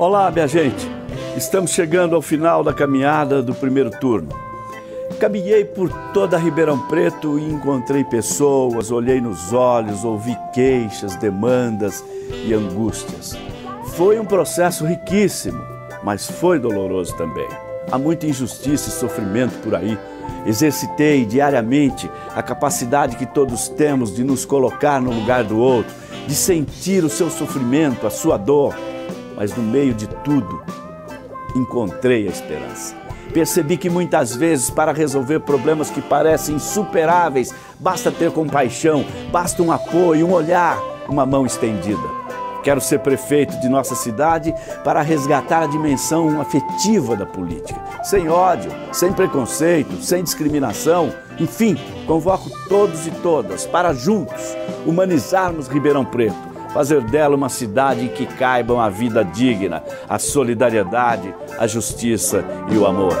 Olá, minha gente. Estamos chegando ao final da caminhada do primeiro turno. Caminhei por toda Ribeirão Preto e encontrei pessoas, olhei nos olhos, ouvi queixas, demandas e angústias. Foi um processo riquíssimo, mas foi doloroso também. Há muita injustiça e sofrimento por aí. Exercitei diariamente a capacidade que todos temos de nos colocar no lugar do outro, de sentir o seu sofrimento, a sua dor. Mas no meio de tudo, encontrei a esperança. Percebi que muitas vezes, para resolver problemas que parecem insuperáveis, basta ter compaixão, basta um apoio, um olhar, uma mão estendida. Quero ser prefeito de nossa cidade para resgatar a dimensão afetiva da política, sem ódio, sem preconceito, sem discriminação. Enfim, convoco todos e todas para juntos humanizarmos Ribeirão Preto, fazer dela uma cidade em que caibam a vida digna, a solidariedade, a justiça e o amor.